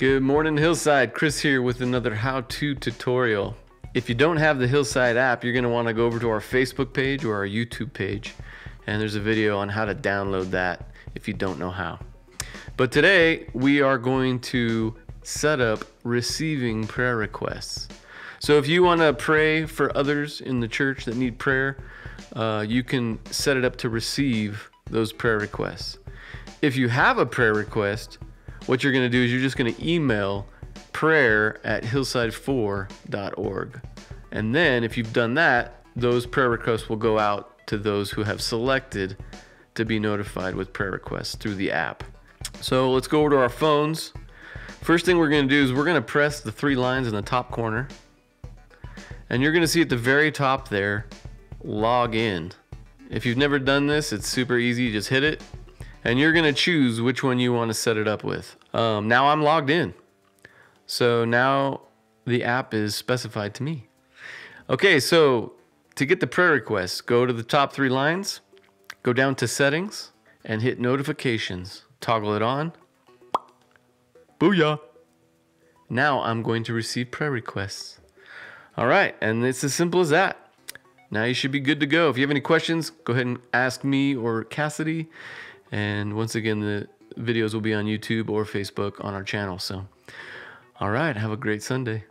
Good morning, Hillside. Chris here with another how to tutorial. If you don't have the Hillside app, you're going to want to go over to our Facebook page or our YouTube page, and there's a video on how to download that if you don't know how. But today, we are going to set up receiving prayer requests. So if you want to pray for others in the church that need prayer, uh, you can set it up to receive those prayer requests. If you have a prayer request, what you're going to do is you're just going to email prayer at hillside4.org. And then if you've done that, those prayer requests will go out to those who have selected to be notified with prayer requests through the app. So let's go over to our phones. First thing we're going to do is we're going to press the three lines in the top corner. And you're going to see at the very top there, log in. If you've never done this, it's super easy. You just hit it and you're going to choose which one you want to set it up with. Um, now I'm logged in. So now the app is specified to me. Okay, so to get the prayer request, go to the top three lines, go down to settings, and hit notifications. Toggle it on. Booyah! Now I'm going to receive prayer requests. All right, and it's as simple as that. Now you should be good to go. If you have any questions, go ahead and ask me or Cassidy. And once again, the videos will be on YouTube or Facebook on our channel. So, all right, have a great Sunday.